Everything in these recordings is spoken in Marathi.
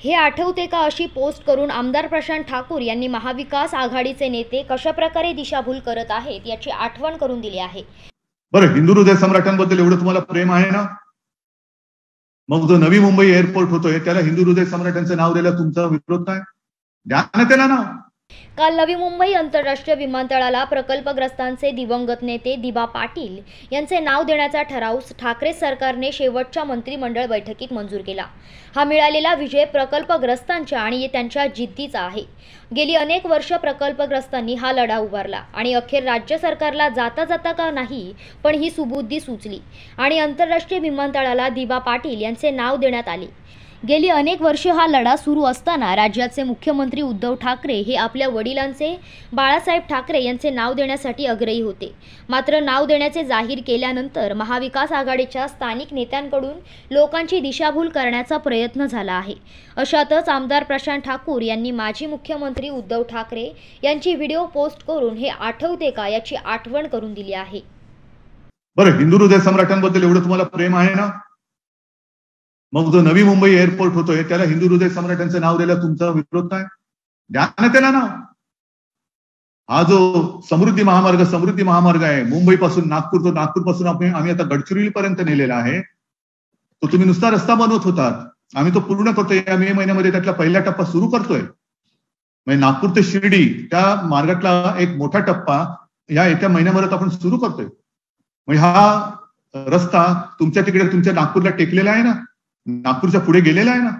हे आठवते का अशी पोस्ट करून आमदार प्रशांत ठाकूर यांनी महाविकास आघाडीचे नेते कशाप्रकारे दिशाभूल करत आहेत याची आठवण करून दिली आहे. बरं हिंदू हृदय सम्राटांबद्दल एवढं तुम्हाला प्रेम आहे ना? मग जो नवी मुंबई एअरपोर्ट होतोय त्याला हिंदू हृदय सम्राटांचं नाव द्यायला तुमचा विरोध काय? द्या ना त्याला ना काल नवी मुंबई आंतरराष्ट्रीय विमानतळाला प्रकल्पग्रस्तांचे दिवंगत नेते दिबा पाटील यांचे नाव देण्याचा ठराव ठाकरे सरकारने शेवटच्या मंत्रिमंडळ बैठकीत मंजूर केला. हा मिळालेला विजय प्रकल्पग्रस्तांच्या आणि त्यांच्या जिद्दीचा आहे. गेली अनेक वर्ष प्रकल्पग्रस्तांनी हा लढा उभारला आणि अखेर राज्य सरकारला जाता जाता का नाही पण ही सुबुद्धी सुचली. आणि आंतरराष्ट्रीय विमानतळाला दिबा पाटील यांचे नाव देण्यात आले. गेली अनेक वर्ष हा लढा सुरू असताना राज्याचे मुख्यमंत्री उद्धव ठाकरे हे आपल्या वडिलांचे बाळासाहेब ठाकरे यांचे नाव देण्यासाठी अग्रही होते. मात्र नाव देण्याचे जाहीर केल्यानंतर महाविकास आघाडीच्या स्थानिक नेत्यांकडून लोकांची दिशाभूल करण्याचा प्रयत्न झाला आहे. अशातच आमदार प्रशांत ठाकूर यांनी माजी मुख्यमंत्री उद्धव ठाकरे यांची व्हिडिओ पोस्ट करून हे आठवते का याची आठवण करून दिली आहे. बरं हिंदू हृदय सम्राटांबद्दल एवढं तुम्हाला प्रेम आहे ना? मग जो नवी मुंबई एअरपोर्ट होतोय त्याला हिंदू हृदय सम्राटांचं नाव द्यायला तुमचा विरोध काय द्या ना त्याला ना हा जो समृद्धी महामार्ग समृद्धी महामार्ग आहे मुंबईपासून नागपूर तो नागपूरपासून आपण आम्ही आता गडचिरोलीपर्यंत नेलेला आहे. तो तुम्ही नुसता रस्ता बनवत होतात. आम्ही तो पूर्ण करतोय. या मे महिन्यामध्ये त्यातला पहिला टप्पा सुरू करतोय. म्हणजे नागपूर ते शिर्डी त्या मार्गातला एक मोठा टप्पा या येत्या महिन्याभरात आपण सुरू करतोय. म्हणजे हा रस्ता तुमच्या तिकडे तुमच्या नागपूरला टेकलेला आहे ना? नागपूरच्या पुढे गेलेला आहे ना?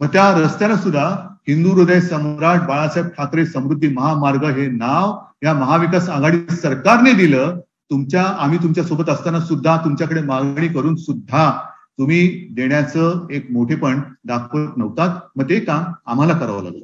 मग त्या रस्त्याला सुद्धा हिंदू हृदय सम्राट बाळासाहेब ठाकरे समृद्धी महामार्ग हे नाव या महाविकास आघाडी सरकारने दिलं. तुमच्या आम्ही तुमच्यासोबत असताना सुद्धा तुमच्याकडे मागणी करून सुद्धा तुम्ही देण्याचं एक मोठेपण दाखवत नव्हतात. मग ते काम आम्हाला करावं लागलं.